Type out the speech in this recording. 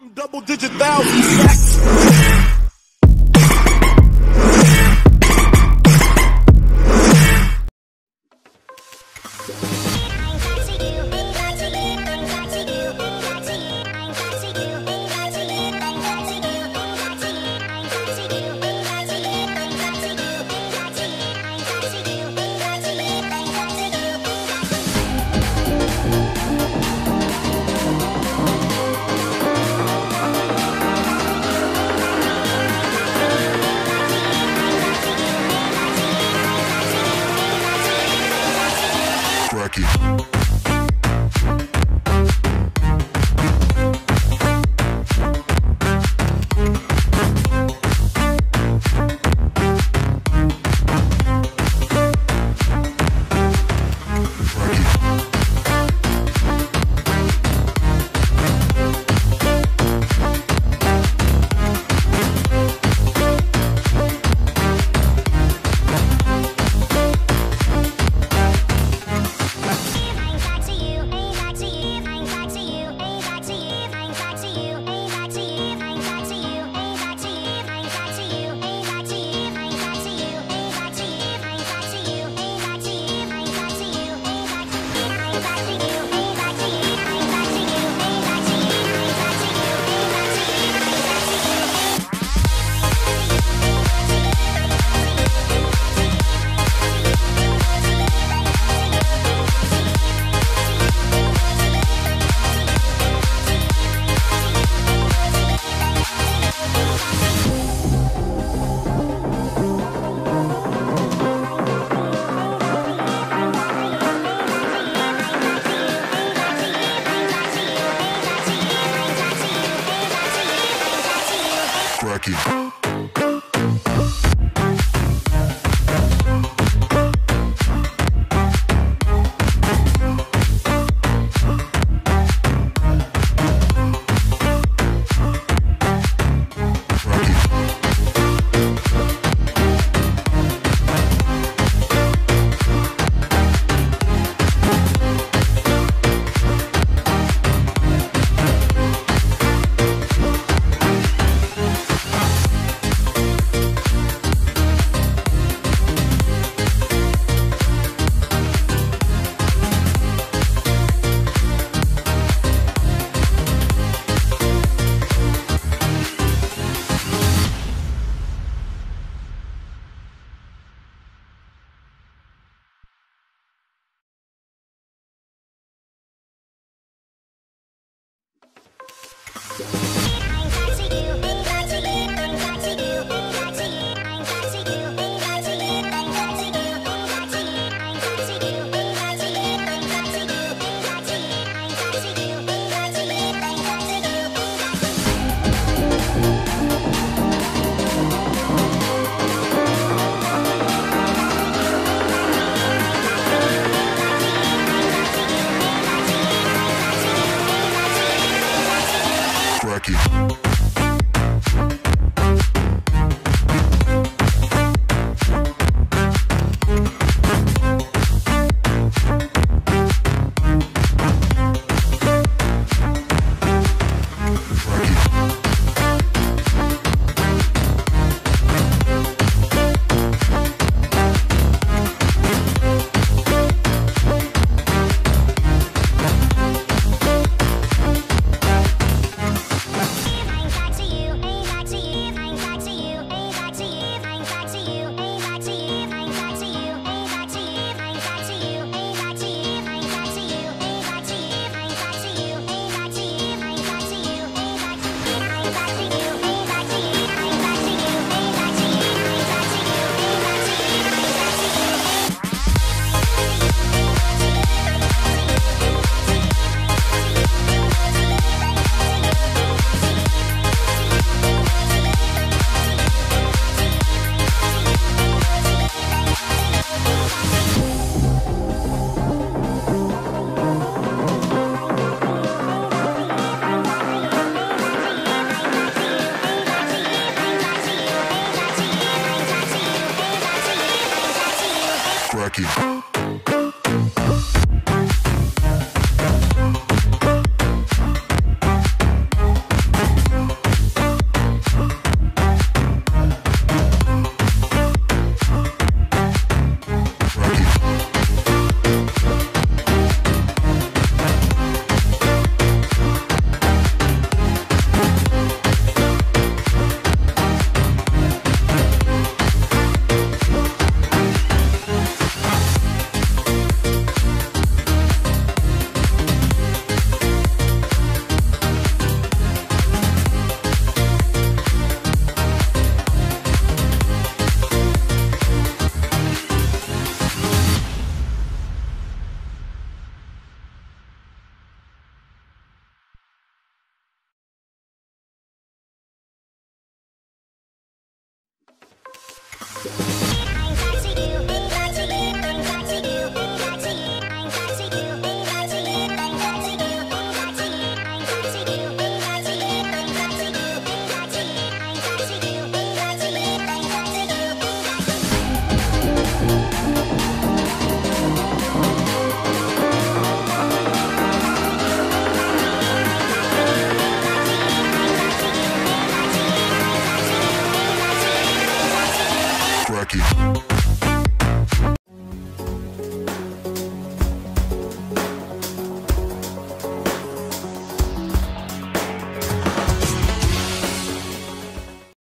Double digit thousand Cracky. Cracky. Bye.